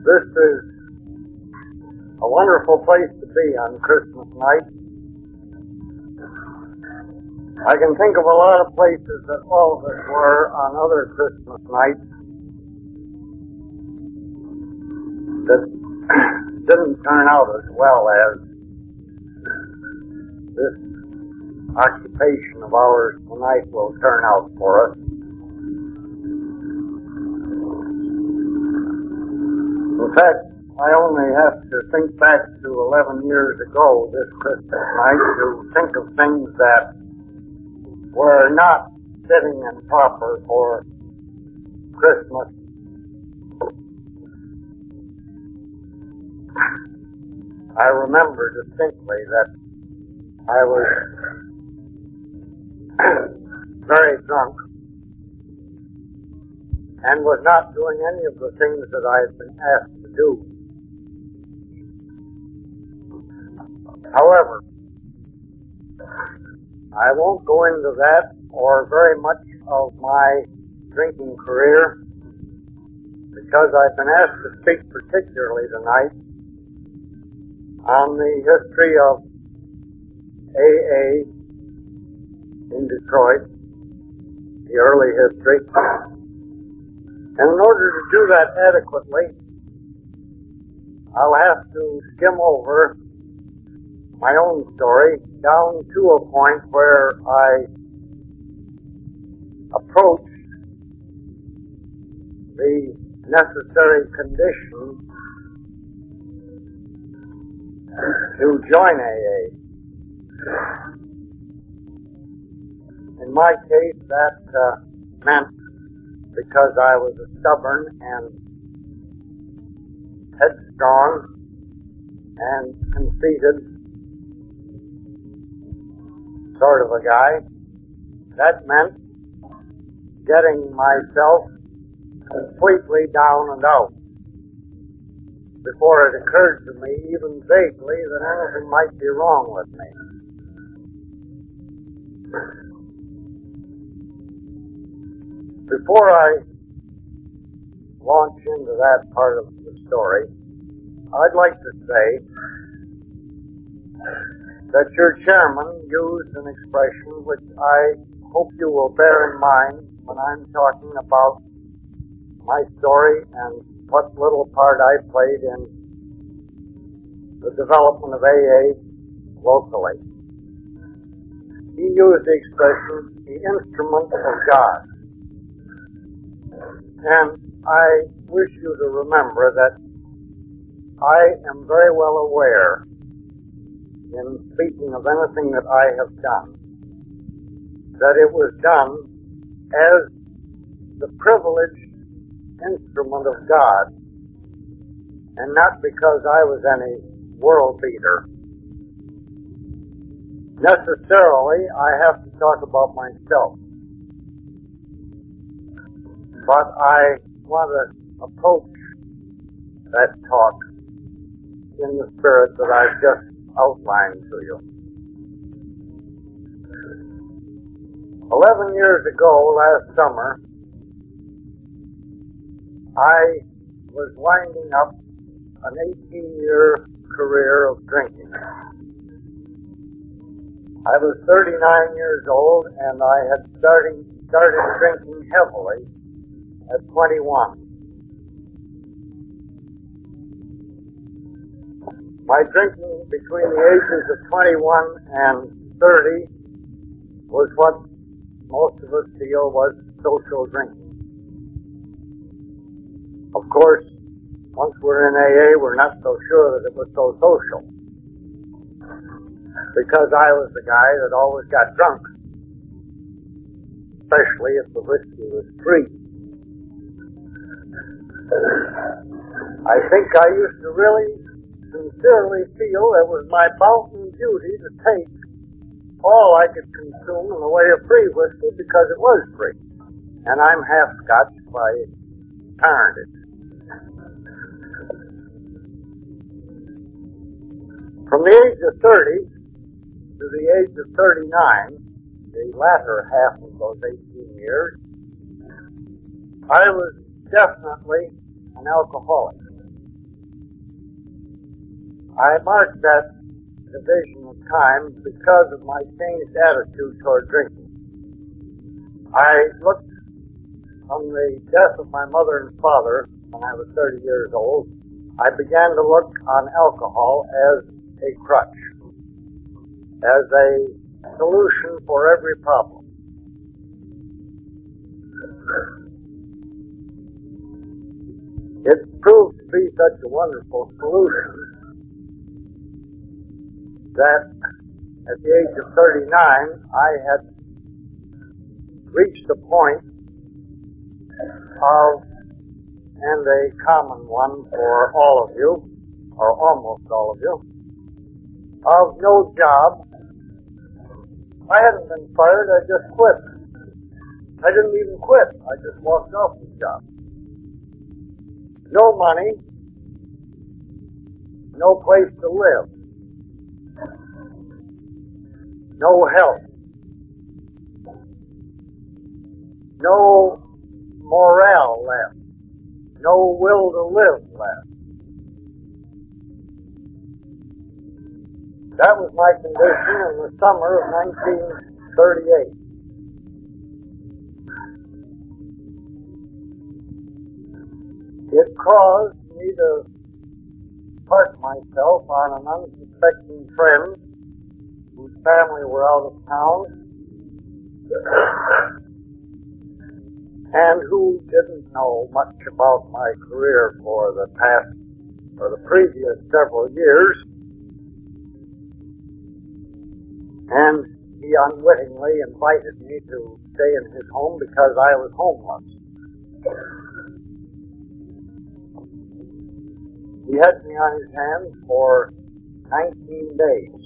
This is a wonderful place to be on Christmas night. I can think of a lot of places that all of us were on other Christmas nights that didn't turn out as well as this occupation of ours tonight will turn out for us. In fact, I only have to think back to 11 years ago this Christmas night to think of things that were not fitting and proper for Christmas. I remember distinctly that I was very drunk and was not doing any of the things that I had been asked do. However, I won't go into that or very much of my drinking career because I've been asked to speak particularly tonight on the history of AA in Detroit, the early history. And in order to do that adequately, I'll have to skim over my own story down to a point where I approached the necessary conditions to join AA. In my case, that uh, meant because I was a stubborn and headstrong and conceited sort of a guy. That meant getting myself completely down and out before it occurred to me, even vaguely, that anything might be wrong with me. Before I launch into that part of story, I'd like to say that your chairman used an expression which I hope you will bear in mind when I'm talking about my story and what little part I played in the development of AA locally. He used the expression, the instrument of God. And I wish you to remember that I am very well aware in speaking of anything that I have done that it was done as the privileged instrument of God and not because I was any world beater. Necessarily, I have to talk about myself but I want to approach that talk in the spirit that I've just outlined to you. Eleven years ago, last summer, I was winding up an 18-year career of drinking. I was 39 years old and I had starting, started drinking heavily at 21. My drinking between the ages of 21 and 30 was what most of us feel was social drinking. Of course, once we're in AA, we're not so sure that it was so social. Because I was the guy that always got drunk. Especially if the whiskey was free. I think I used to really sincerely feel it was my bounden duty to take all I could consume in the way of free whiskey because it was free. And I'm half Scotch by parentage. From the age of 30 to the age of 39, the latter half of those 18 years, I was definitely an alcoholic. I marked that division of time because of my changed attitude toward drinking. I looked from the death of my mother and father when I was 30 years old, I began to look on alcohol as a crutch, as a solution for every problem. It proved to be such a wonderful solution that at the age of 39, I had reached a point of, and a common one for all of you, or almost all of you, of no job. I hadn't been fired, I just quit. I didn't even quit, I just walked off the job. No money, no place to live, no help, no morale left, no will to live left. That was my condition in the summer of 1938. It caused me to park myself on an unsuspecting friend whose family were out of town and who didn't know much about my career for the past or the previous several years. And he unwittingly invited me to stay in his home because I was homeless. He had me on his hands for 19 days.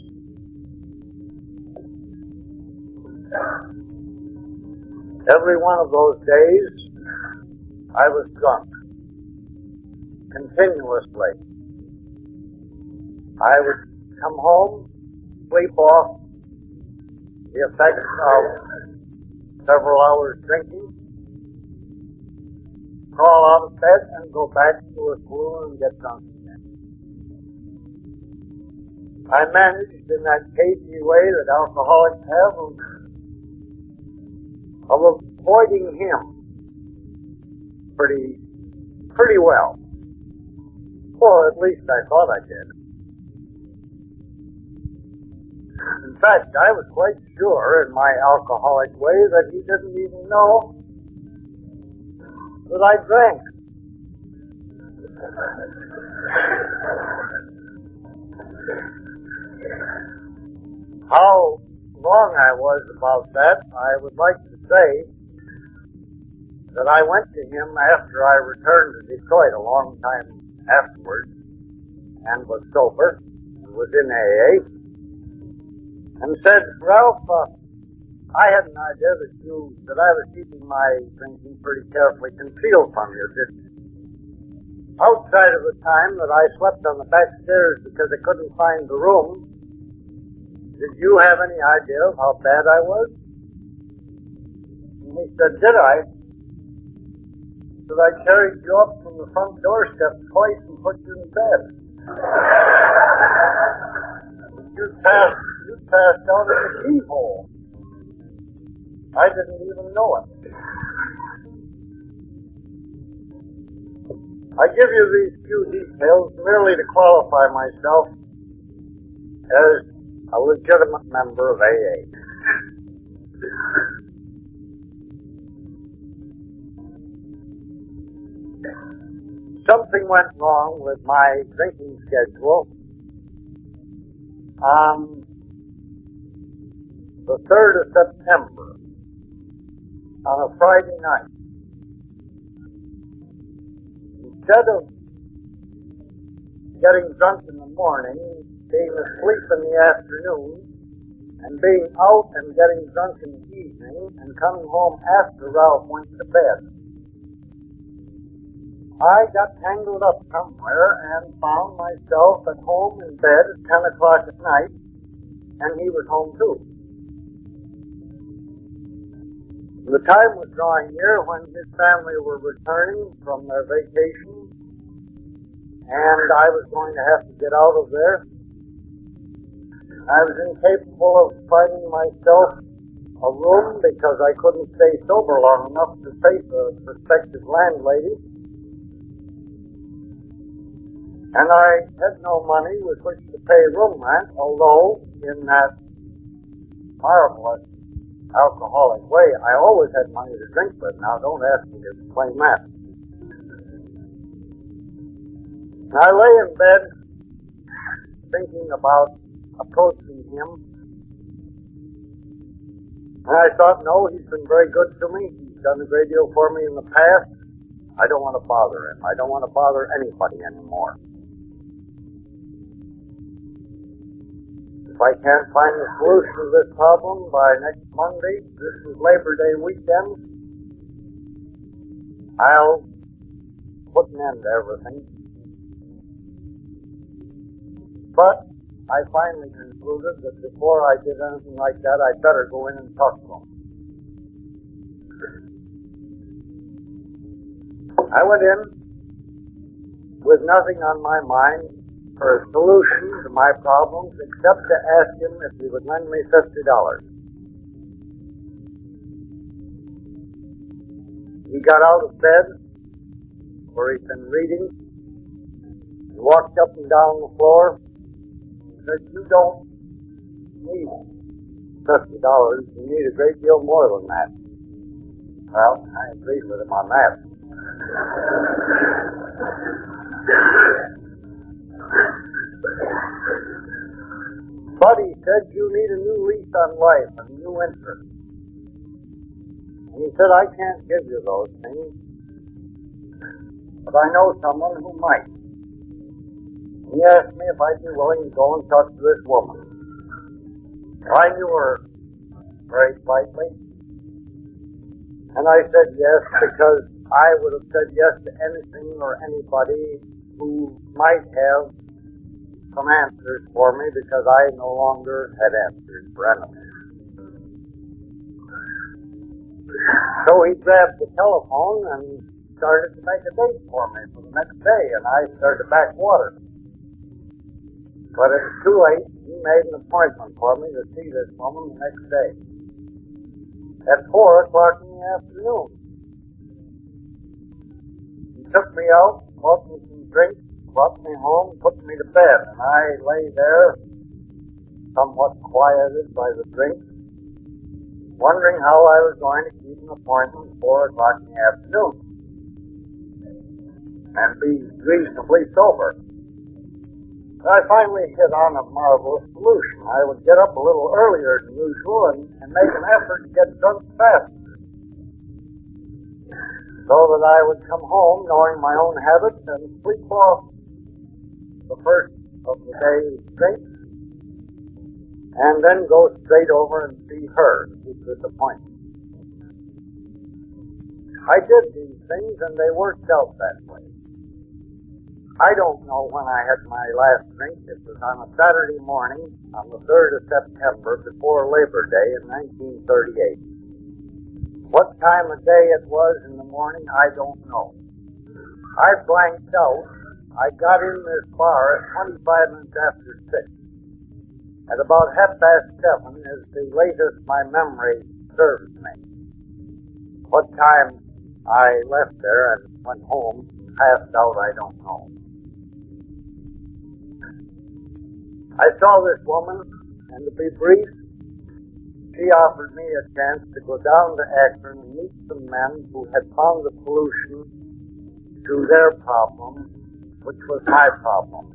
Every one of those days, I was drunk. Continuously. I would come home, sleep off the effects of several hours drinking, crawl out of bed and go back to a school and get drunk. I managed in that cagey way that alcoholics have of avoiding him pretty, pretty well. Or at least I thought I did. In fact, I was quite sure in my alcoholic way that he didn't even know that I drank. How wrong I was about that, I would like to say that I went to him after I returned to Detroit a long time afterwards and was sober and was in AA and said, Ralph, uh, I had an idea that you, that I was keeping my drinking pretty carefully concealed from you, didn't you? Outside of the time that I slept on the back stairs because I couldn't find the room, did you have any idea of how bad I was? And he said, Did I? That I carried you up from the front doorstep twice and put you in bed. you passed, you passed out of the keyhole. I didn't even know it. I give you these few details merely to qualify myself as a legitimate member of AA. Something went wrong with my drinking schedule on the 3rd of September on a Friday night. Instead of getting drunk in the morning, being asleep in the afternoon, and being out and getting drunk in the evening, and coming home after Ralph went to bed. I got tangled up somewhere and found myself at home in bed at 10 o'clock at night, and he was home too. The time was drawing near when his family were returning from their vacation, and I was going to have to get out of there. I was incapable of finding myself a room because I couldn't stay sober long enough to face a prospective landlady. And I had no money with which to pay room rent, although in that marvelous alcoholic way. I always had money to drink with. Now, don't ask me to explain that. I lay in bed thinking about approaching him. And I thought, no, he's been very good to me. He's done a great deal for me in the past. I don't want to bother him. I don't want to bother anybody anymore. If I can't find a solution to this problem by next Monday, this is Labor Day weekend, I'll put an end to everything. But I finally concluded that before I did anything like that, I'd better go in and talk to him. I went in with nothing on my mind for a solution to my problems except to ask him if he would lend me fifty dollars. He got out of bed where he'd been reading and walked up and down the floor said, You don't need fifty dollars, you need a great deal more than that. Well, I agreed with him on that. But he said, you need a new lease on life, a new interest. And he said, I can't give you those things, but I know someone who might. He asked me if I'd be willing to go and talk to this woman. I knew her very slightly. And I said yes because I would have said yes to anything or anybody who might have some answers for me because I no longer had answers for anything. So he grabbed the telephone and started to make a date for me for the next day, and I started to back water. But it was too late. He made an appointment for me to see this woman the next day at 4 o'clock in the afternoon. He took me out, bought me some drinks, brought me home, put me to bed, and I lay there, somewhat quieted by the drink, wondering how I was going to keep an appointment at 4 o'clock in the afternoon and be reasonably sober. I finally hit on a marvelous solution. I would get up a little earlier than usual and, and make an effort to get drunk faster so that I would come home knowing my own habits and sleep off the first of the day's drink, and then go straight over and see her keep this appointment. I did these things and they worked out that way. I don't know when I had my last drink. It was on a Saturday morning on the 3rd of September before Labor Day in 1938. What time of day it was in the morning, I don't know. I blanked out I got in this bar at 25 minutes after 6. At about half past 7 is the latest my memory serves me. What time I left there and went home, passed out, I don't know. I saw this woman, and to be brief, she offered me a chance to go down to Akron and meet some men who had found the solution to their problem which was my problem.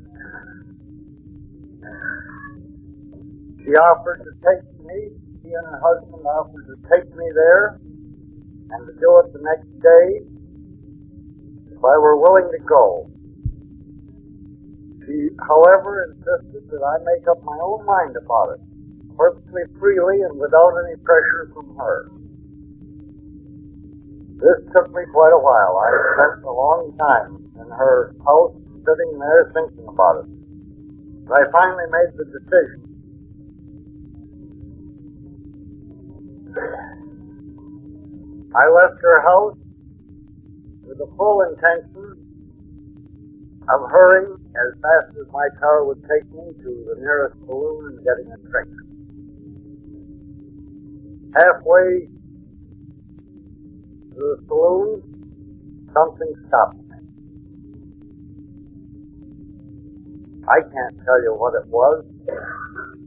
She offered to take me, she and her husband offered to take me there and to do it the next day if I were willing to go. She, however, insisted that I make up my own mind about it, perfectly freely and without any pressure from her. This took me quite a while. I spent a long time in her house sitting there thinking about it. But I finally made the decision. I left her house with the full intention of hurrying as fast as my car would take me to the nearest saloon and getting a drink. Halfway to the saloon, something stopped me. I can't tell you what it was.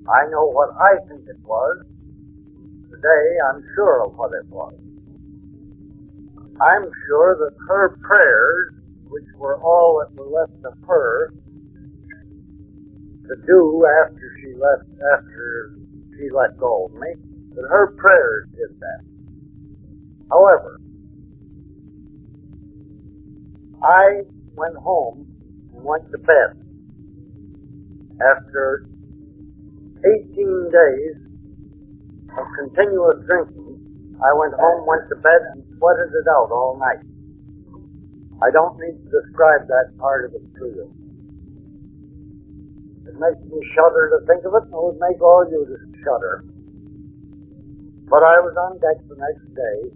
I know what I think it was. Today, I'm sure of what it was. I'm sure that her prayers, which were all that were left of her to do after she left, after she let go of me, that her prayers did that. However, I went home and went to bed after 18 days of continuous drinking. I went home, went to bed, and sweated it out all night. I don't need to describe that part of it to you. It makes me shudder to think of it, and it would make all you shudder. But I was on deck the next day,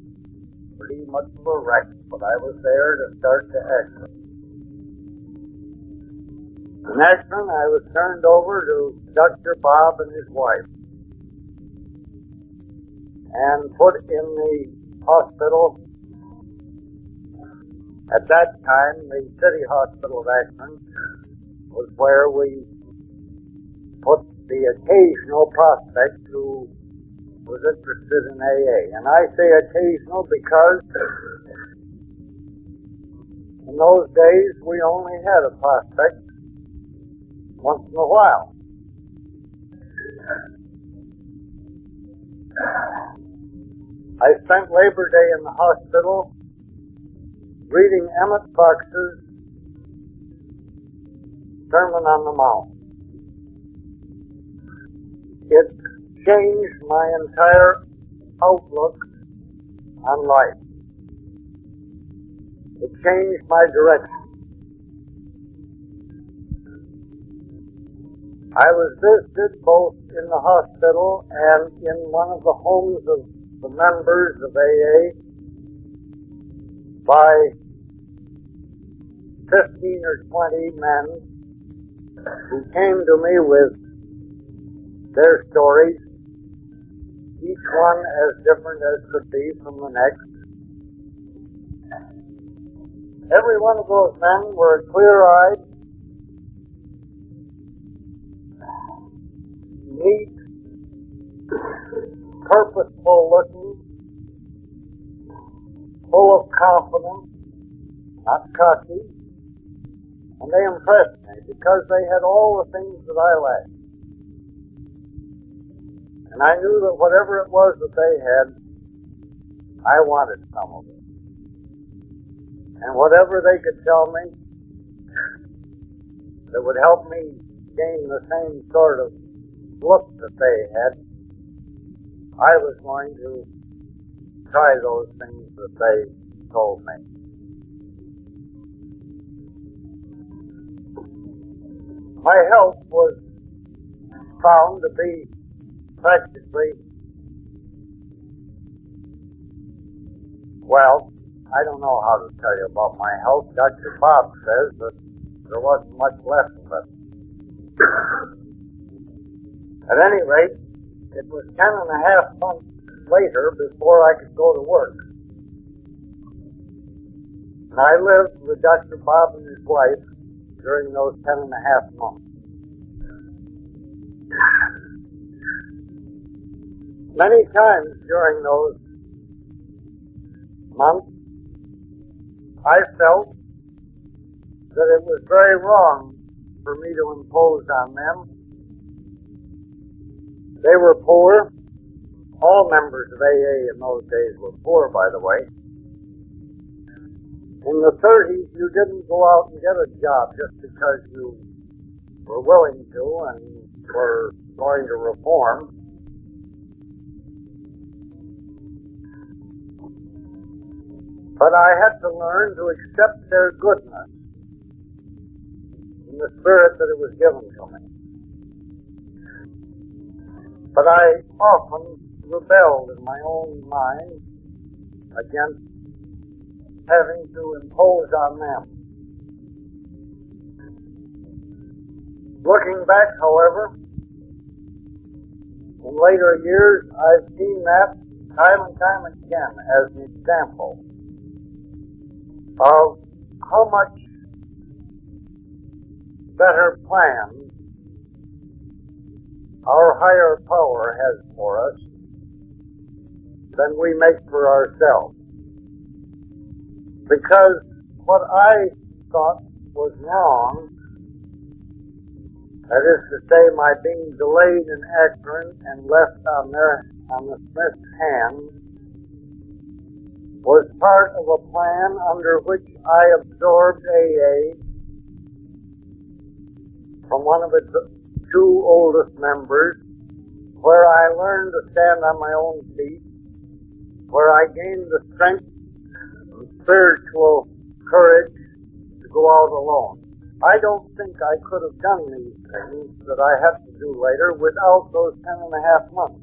pretty much of a wreck, but I was there to start the to exit. next Akron, I was turned over to Dr. Bob and his wife and put in the hospital. At that time, the City Hospital of Akron was where we put the occasional prospect who was interested in AA. And I say occasional because in those days we only had a prospect once in a while. I spent Labor Day in the hospital reading Emmett Fox's Sermon on the Mount. It changed my entire outlook on life. It changed my direction. I was visited both in the hospital and in one of the homes of the members of AA by 15 or 20 men who came to me with their stories, each one as different as could be from the next. Every one of those men were clear-eyed, neat, purposeful looking, full of confidence, not cocky, and they impressed me because they had all the things that I lacked. And I knew that whatever it was that they had, I wanted some of it. And whatever they could tell me that would help me gain the same sort of look that they had, I was going to try those things that they told me. My health was found to be practically, well, I don't know how to tell you about my health. Dr. Bob says that there wasn't much left of it. At any rate, it was ten and a half months later before I could go to work. And I lived with Dr. Bob and his wife during those ten and a half months. Many times during those months, I felt that it was very wrong for me to impose on them they were poor. All members of AA in those days were poor, by the way. In the 30s, you didn't go out and get a job just because you were willing to and were going to reform. But I had to learn to accept their goodness in the spirit that it was given to me. But I often rebelled in my own mind against having to impose on them. Looking back, however, in later years, I've seen that time and time again as an example of how much better plans our higher power has for us than we make for ourselves. Because what I thought was wrong, that is to say, my being delayed in Akron and left on there on the Smith's hands, was part of a plan under which I absorbed AA from one of its two oldest members, where I learned to stand on my own feet, where I gained the strength and spiritual courage to go out alone. I don't think I could have done these things that I have to do later without those ten and a half months.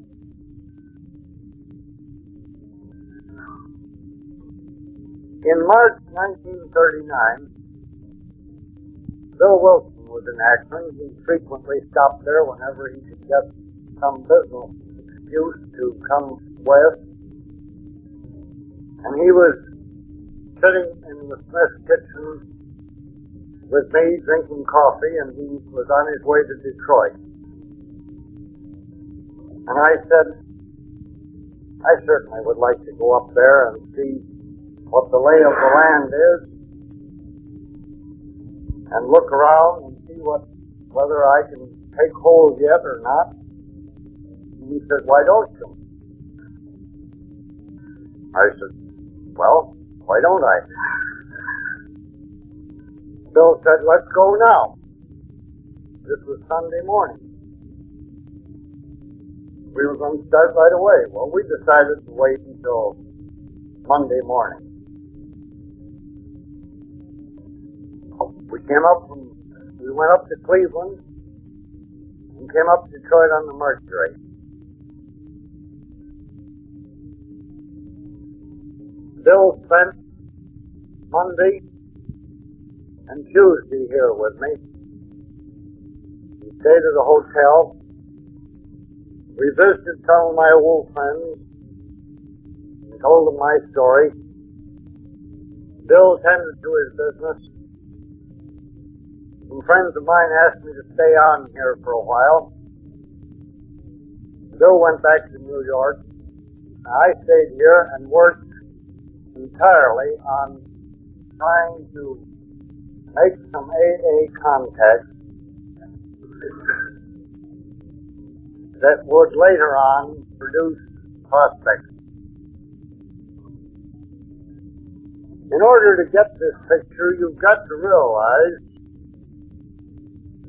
In March 1939, Bill Wilson was in Akron. He frequently stopped there whenever he could get some business excuse to come west. And he was sitting in the Smith kitchen with me drinking coffee, and he was on his way to Detroit. And I said, I certainly would like to go up there and see what the lay of the land is and look around and see what whether I can take hold yet or not. And he said, Why don't you? I said, Well, why don't I? Bill said, Let's go now. This was Sunday morning. We were going to start right away. Well, we decided to wait until Monday morning. We came up from we went up to Cleveland and came up to Detroit on the Mercury. Bill spent Monday and Tuesday here with me. We stayed at a hotel. We visited some of my old friends and told them my story. Bill tended to his business. Some friends of mine asked me to stay on here for a while. Bill went back to New York. I stayed here and worked entirely on trying to make some AA contacts that would later on produce prospects. In order to get this picture, you've got to realize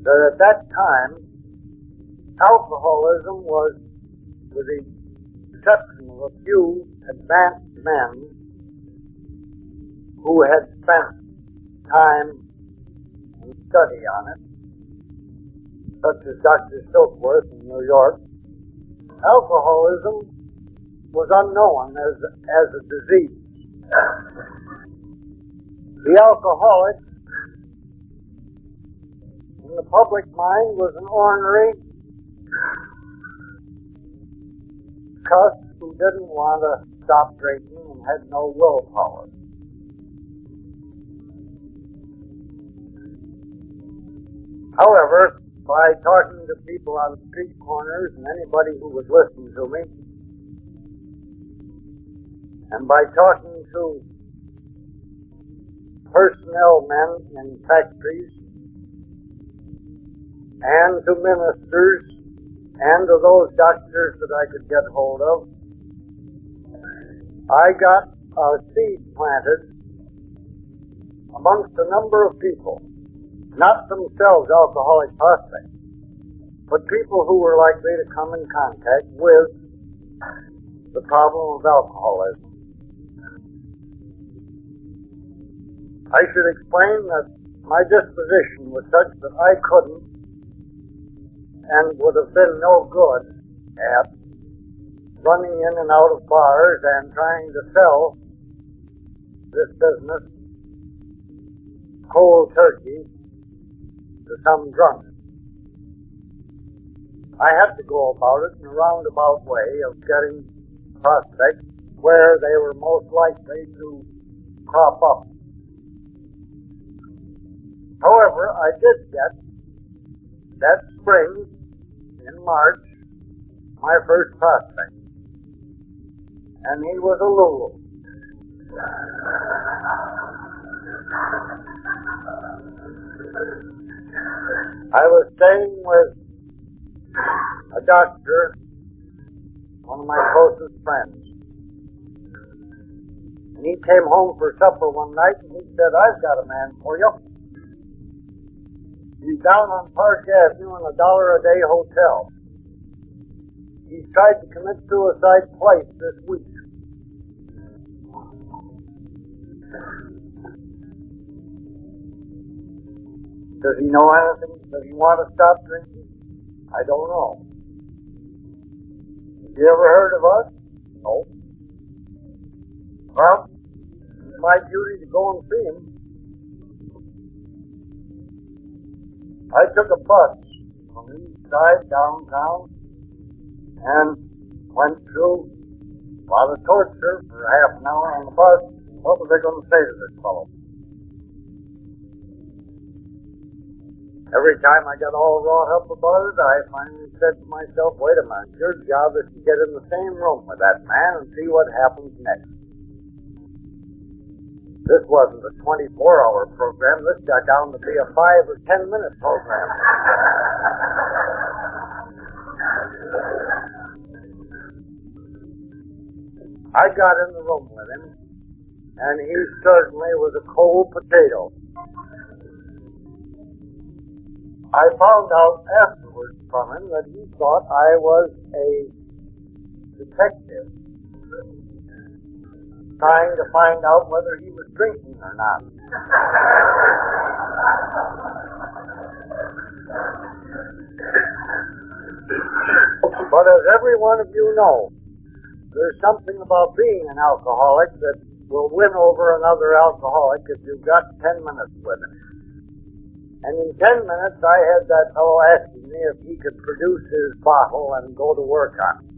that at that time, alcoholism was, with the exception of a few advanced men who had spent time and study on it, such as Dr. Silkworth in New York, alcoholism was unknown as, as a disease. The alcoholic in the public mind was an ornery cuss who didn't want to stop drinking and had no willpower. However, by talking to people on street corners and anybody who would listen to me, and by talking to personnel men in factories and to ministers and to those doctors that I could get hold of. I got a seed planted amongst a number of people, not themselves alcoholic prospects, but people who were likely to come in contact with the problem of alcoholism. I should explain that my disposition was such that I couldn't and would have been no good at running in and out of bars and trying to sell this business cold turkey to some drunk. I had to go about it in a roundabout way of getting prospects where they were most likely to crop up. However, I did get that spring in March my first prospect. And he was a Lulu. I was staying with a doctor, one of my closest friends. And he came home for supper one night and he said, I've got a man for you. He's down on Park Avenue in a dollar a day hotel. He's tried to commit suicide twice this week. Does he know anything? Does he want to stop drinking? I don't know. Have you ever heard of us? No. Well, it's my duty to go and see him. I took a bus from the east side downtown and went through a lot of torture for half an hour on the bus. What was I going to say to this fellow? Every time I got all wrought up about it, I finally said to myself, wait a minute, your job is to get in the same room with that man and see what happens next. This wasn't a 24 hour program. This got down to be a 5 or 10 minute program. I got in the room with him, and he certainly was a cold potato. I found out afterwards from him that he thought I was a detective trying to find out whether he was drinking or not. but as every one of you know, there's something about being an alcoholic that will win over another alcoholic if you've got 10 minutes with him. And in ten minutes, I had that fellow asking me if he could produce his bottle and go to work on it.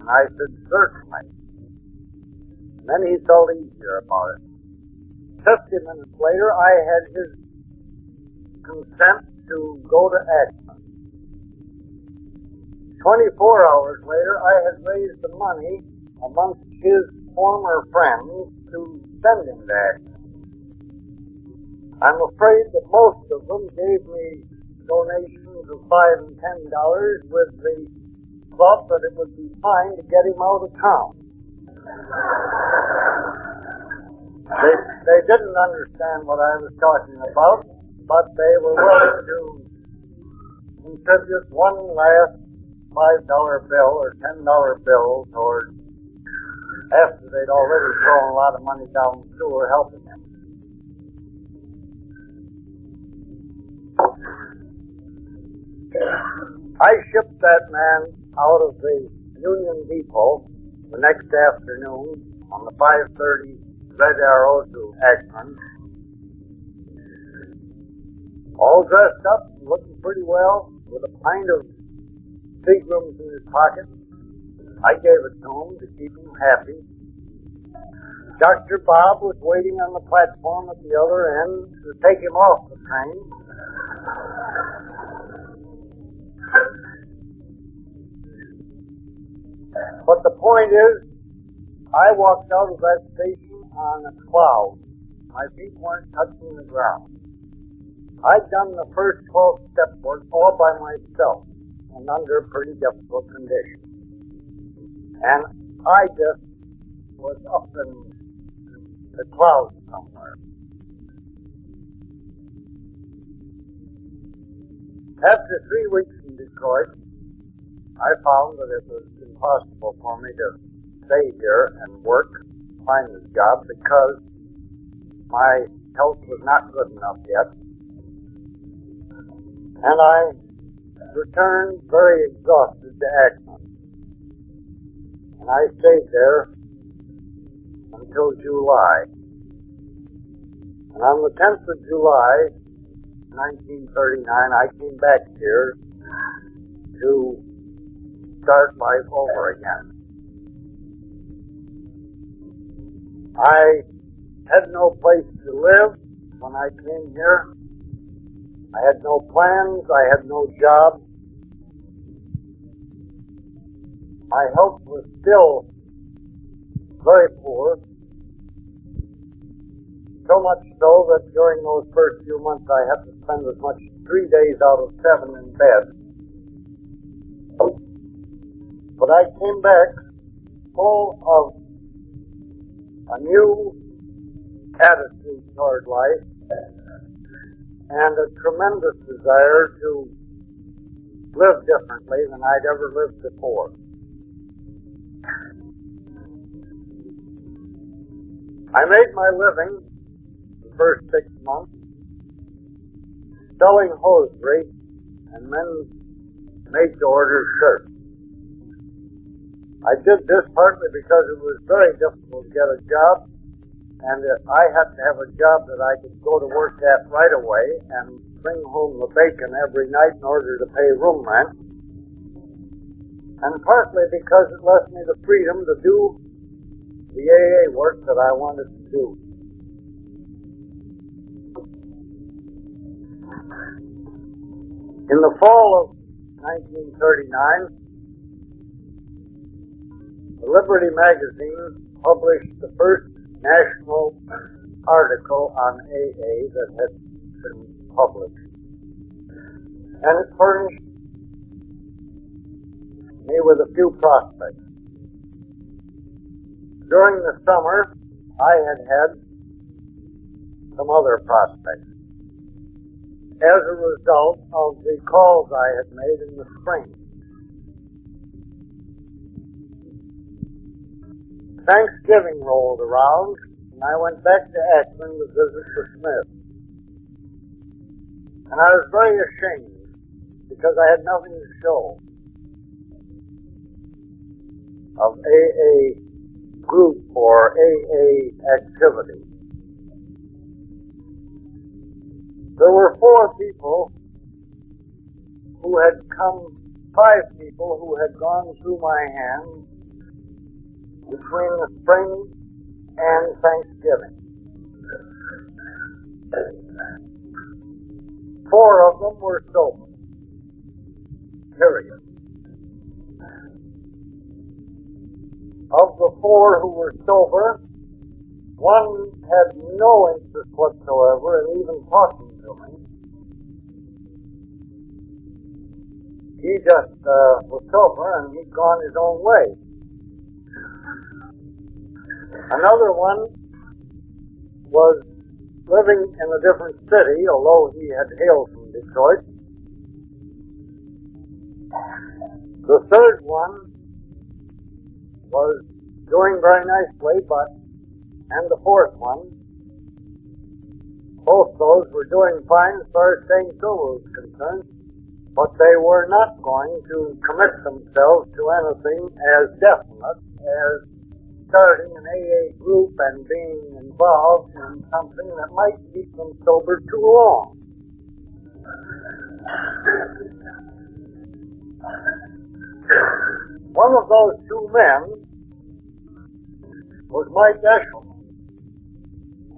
And I said, certainly. And then he felt easier about it. Fifty minutes later, I had his consent to go to Akron. 24 hours later, I had raised the money amongst his former friends to send him to. I'm afraid that most of them gave me donations of five and ten dollars with the thought that it would be fine to get him out of town. They, they didn't understand what I was talking about, but they were willing to contribute one last five dollar bill or ten dollar bill toward after they'd already thrown a lot of money down the sewer helping him. I shipped that man out of the Union Depot the next afternoon on the 5:30 Red Arrow to Akron, all dressed up, looking pretty well, with a pint of Seagram's in his pocket. I gave it to him to keep him happy. Dr. Bob was waiting on the platform at the other end to take him off the train. But the point is, I walked out of that station on a cloud. My feet weren't touching the ground. I'd done the first 12 step work all by myself and under pretty difficult conditions. And I just was up in the clouds somewhere. After three weeks in Detroit, I found that it was impossible for me to stay here and work, find this job, because my health was not good enough yet. And I returned very exhausted to Akron. And I stayed there until July. And on the 10th of July, 1939, I came back here to start life over again. I had no place to live when I came here. I had no plans. I had no job. My health was still very poor. So much so that during those first few months I had to spend as much as three days out of seven in bed. But I came back full of a new attitude toward life and a tremendous desire to live differently than I'd ever lived before. I made my living first six months selling hosiery and men's made-to-order shirts. I did this partly because it was very difficult to get a job, and I had to have a job that I could go to work at right away and bring home the bacon every night in order to pay room rent, and partly because it left me the freedom to do the AA work that I wanted to do. In the fall of 1939, the Liberty magazine published the first national article on AA that had been published. And it furnished me with a few prospects. During the summer, I had had some other prospects as a result of the calls I had made in the spring. Thanksgiving rolled around, and I went back to Akron to visit the Smith. And I was very ashamed because I had nothing to show of AA group or AA activity. There were four people who had come, five people who had gone through my hands between the spring and Thanksgiving. Four of them were sober. Period. Of the four who were sober, one had no interest whatsoever in even talking He just uh, was sober and he'd gone his own way. Another one was living in a different city, although he had hailed from Detroit. The third one was doing very nicely, but, and the fourth one, both those were doing fine as far as staying sober was concerned, but they were not going to commit themselves to anything as definite as starting an AA group and being involved in something that might keep them sober too long. One of those two men was Mike Eshel.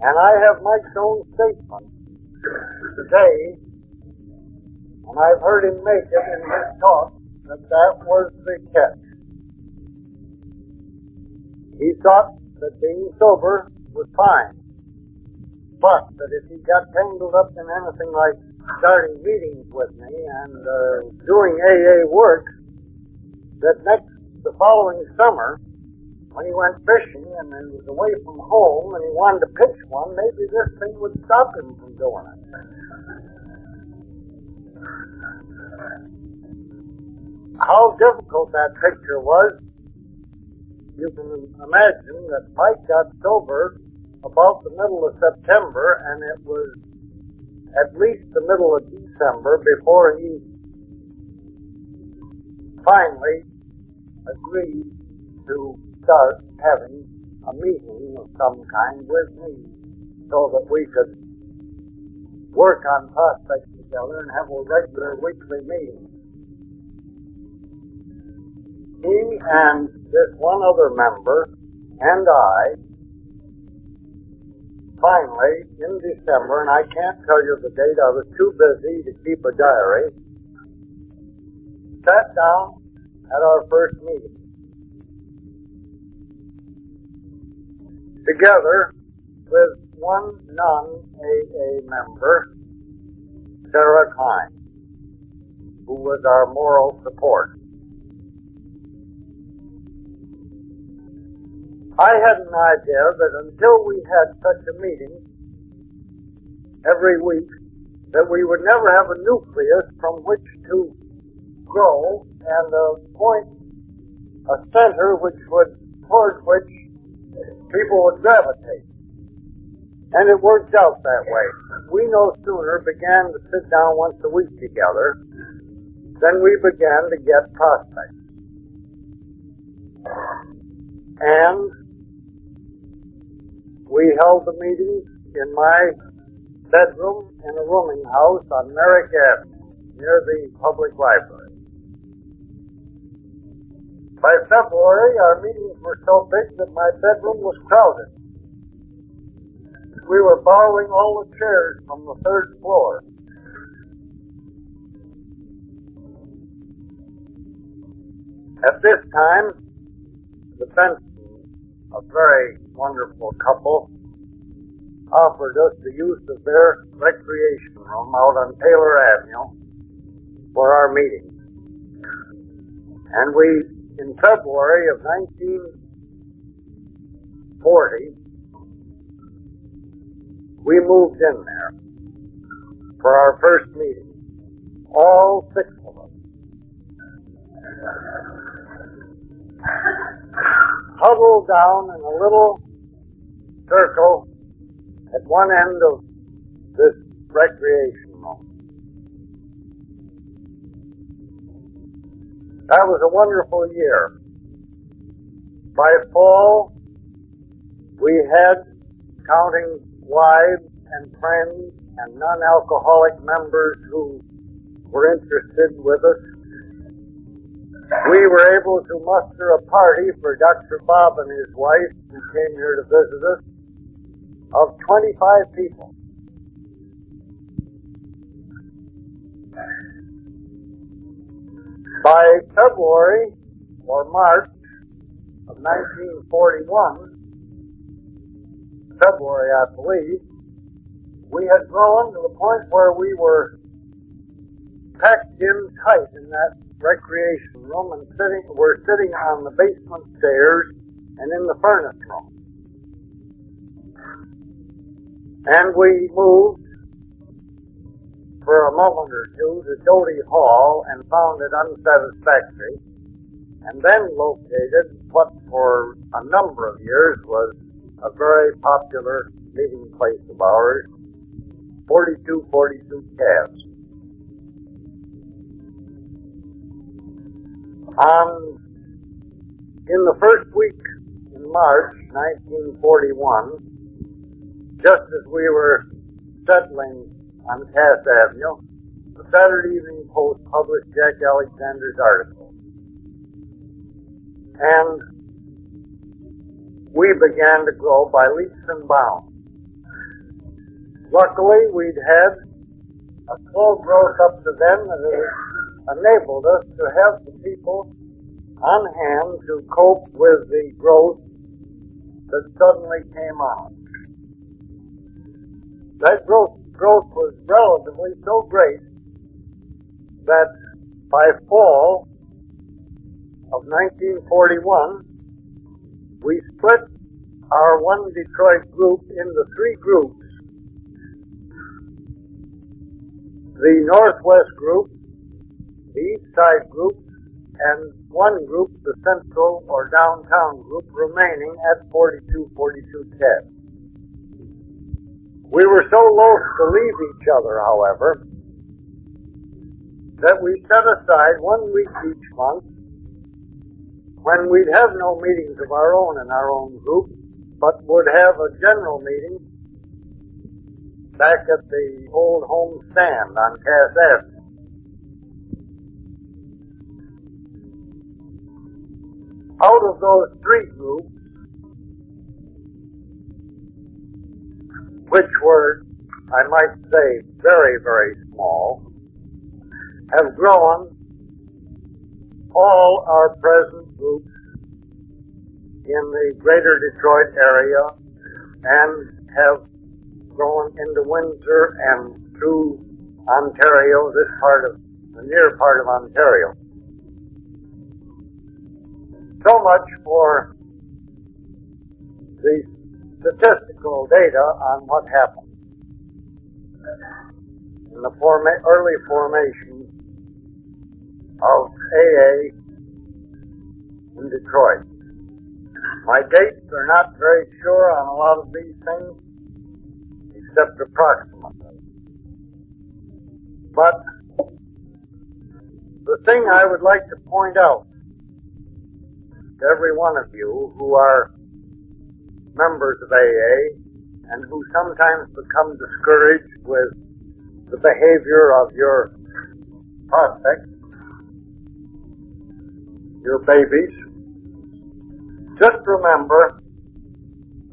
And I have Mike's own statement today, and I've heard him make it in his talk, that that was the catch. He thought that being sober was fine, but that if he got tangled up in anything like starting meetings with me and uh, doing AA work, that next the following summer, when he went fishing and he was away from home and he wanted to pitch one, maybe this thing would stop him from doing it. How difficult that picture was you can imagine that Mike got sober about the middle of September, and it was at least the middle of December before he finally agreed to start having a meeting of some kind with me so that we could work on prospects together and have a regular weekly meeting. He and this one other member and I finally, in December, and I can't tell you the date, I was too busy to keep a diary, sat down at our first meeting. Together with one non-AA member, Sarah Klein, who was our moral support. I had an idea that until we had such a meeting every week, that we would never have a nucleus from which to grow and a point, a center which would, toward which people would gravitate. And it worked out that way. We no sooner began to sit down once a week together than we began to get prospects. And we held the meetings in my bedroom in a rooming house on Merrick Avenue, near the public library. By February, our meetings were so big that my bedroom was crowded. We were borrowing all the chairs from the third floor. At this time, the Bensons, a very wonderful couple offered us the use of their recreation room out on Taylor Avenue for our meetings. And we, in February of 1940, we moved in there for our first meeting. All six of us huddled down in a little circle at one end of this recreation That was a wonderful year. By fall, we had, counting wives and friends and non-alcoholic members who were interested with us, we were able to muster a party for Dr. Bob and his wife who came here to visit us of 25 people. By February or March of 1941, February I believe, we had grown to the point where we were packed in tight in that recreation room and sitting, we're sitting on the basement stairs and in the furnace room. And we moved for a moment or two to Doty Hall and found it unsatisfactory, and then located what for a number of years was a very popular meeting place of ours, 4242 Cass. Um, in the first week in March 1941, just as we were settling on Cass Avenue, the Saturday Evening Post published Jack Alexander's article. And we began to grow by leaps and bounds. Luckily, we'd had a slow growth up to then that enabled us to have the people on hand to cope with the growth that suddenly came on. That growth, growth was relatively so great that by fall of 1941, we split our one Detroit group into three groups. The Northwest group the East Side group, and one group, the Central or Downtown group, remaining at 4242 Ted. We were so loath to leave each other, however, that we set aside one week each month when we'd have no meetings of our own in our own group but would have a general meeting back at the old home stand on Cass Avenue. Out of those three groups, which were, I might say, very, very small, have grown all our present groups in the greater Detroit area and have grown into Windsor and through Ontario, this part of the near part of Ontario. So much for the statistical data on what happened in the forma- early formation of AA in Detroit. My dates are not very sure on a lot of these things, except approximately. But the thing I would like to point out to every one of you who are members of AA and who sometimes become discouraged with the behavior of your prospects, your babies, just remember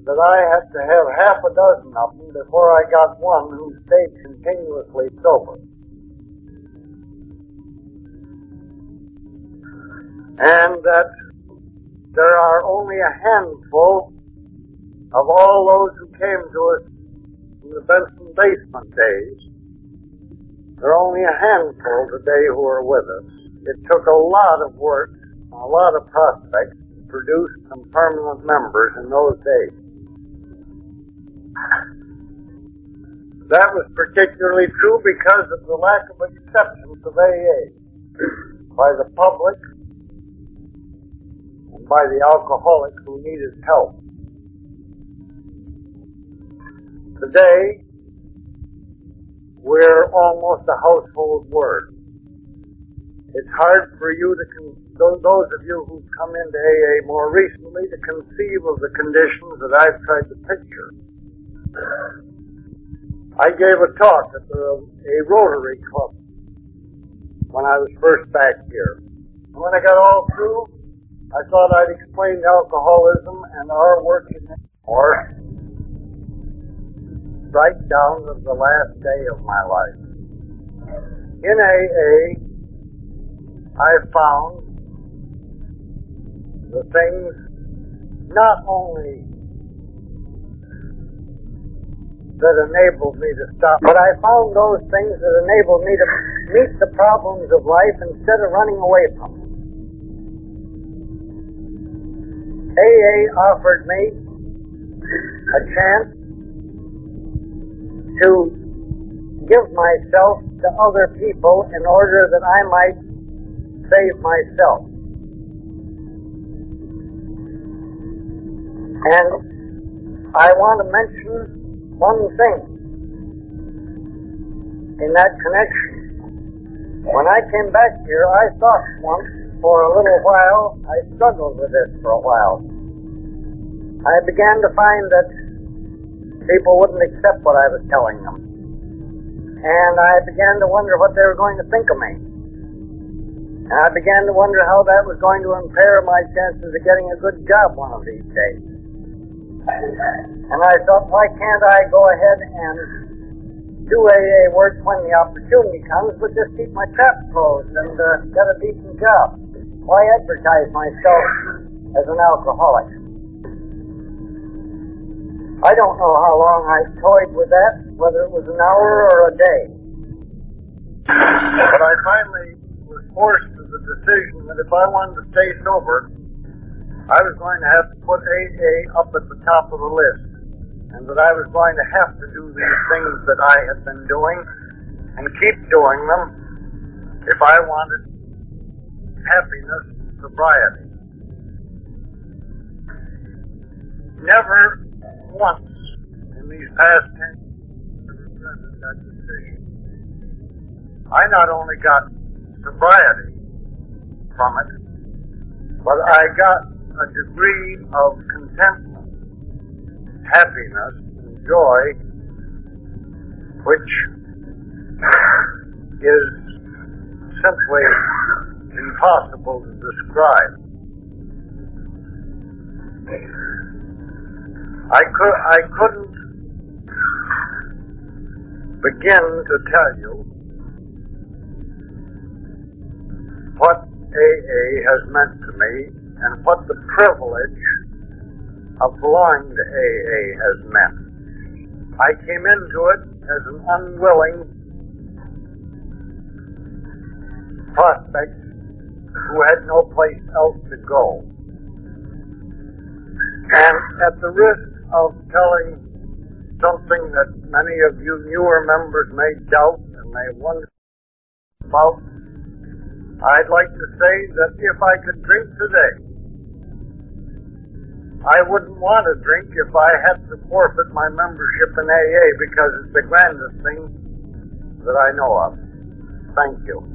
that I had to have half a dozen of them before I got one who stayed continuously sober. And that there are only a handful of all those who came to us in the Benson basement days. There are only a handful today who are with us. It took a lot of work, a lot of prospects to produce some permanent members in those days. That was particularly true because of the lack of acceptance of AA by the public and by the alcoholic who needed help. Today, we're almost a household word. It's hard for you to, con- those of you who've come into AA more recently, to conceive of the conditions that I've tried to picture. I gave a talk at the, a Rotary Club when I was first back here. And when I got all through, I thought I'd explain alcoholism and our work in it more right down to the last day of my life. In AA, I found the things not only that enabled me to stop, but I found those things that enabled me to meet the problems of life instead of running away from them. AA offered me a chance to give myself to other people in order that I might save myself. And I want to mention one thing in that connection. When I came back here, I thought once for a little while, I struggled with this for a while. I began to find that people wouldn't accept what I was telling them. And I began to wonder what they were going to think of me. And I began to wonder how that was going to impair my chances of getting a good job one of these days. And I thought, why can't I go ahead and do AA work when the opportunity comes, but just keep my trap closed and uh, get a decent job? Why advertise myself as an alcoholic? I don't know how long I toyed with that, whether it was an hour or a day. But I finally was forced to the decision that if I wanted to stay sober, I was going to have to put AA up at the top of the list. And that I was going to have to do these things that I had been doing and keep doing them if I wanted happiness and sobriety. Never once in these past ten years regretted that decision. I not only got sobriety from it, but I got a degree of contentment happiness and joy which is simply impossible to describe. I could I couldn't begin to tell you what AA has meant to me and what the privilege of belonging to AA has meant. I came into it as an unwilling prospect who had no place else to go. And at the risk of telling something that many of you newer members may doubt and may wonder about, I'd like to say that if I could drink today, I wouldn't want to drink if I had to forfeit my membership in AA because it's the grandest thing that I know of. Thank you.